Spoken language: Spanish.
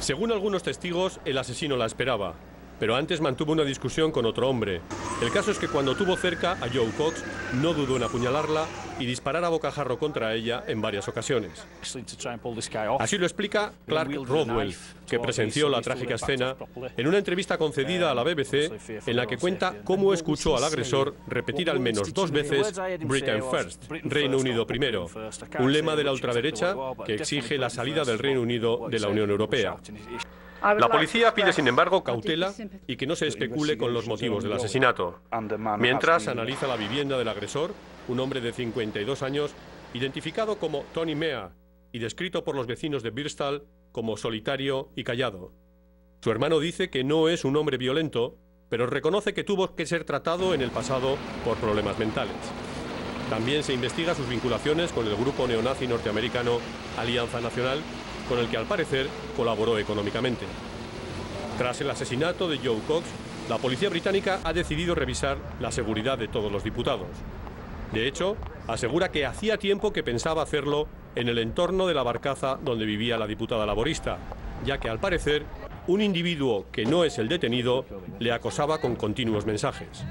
Según algunos testigos, el asesino la esperaba, pero antes mantuvo una discusión con otro hombre. El caso es que cuando tuvo cerca a Joe Cox, no dudó en apuñalarla y disparar a bocajarro contra ella en varias ocasiones. Así lo explica Clark Rodwell, que presenció la trágica escena en una entrevista concedida a la BBC en la que cuenta cómo escuchó al agresor repetir al menos dos veces Britain First, Reino Unido primero, un lema de la ultraderecha que exige la salida del Reino Unido de la Unión Europea. La policía pide, sin embargo, cautela y que no se especule con los motivos del asesinato. Mientras analiza la vivienda del agresor, un hombre de 52 años, identificado como Tony Mea y descrito por los vecinos de Birstall como solitario y callado. Su hermano dice que no es un hombre violento, pero reconoce que tuvo que ser tratado en el pasado por problemas mentales. También se investiga sus vinculaciones con el grupo neonazi norteamericano Alianza Nacional con el que al parecer colaboró económicamente. Tras el asesinato de Joe Cox, la policía británica ha decidido revisar la seguridad de todos los diputados. De hecho, asegura que hacía tiempo que pensaba hacerlo en el entorno de la barcaza donde vivía la diputada laborista, ya que al parecer un individuo que no es el detenido le acosaba con continuos mensajes.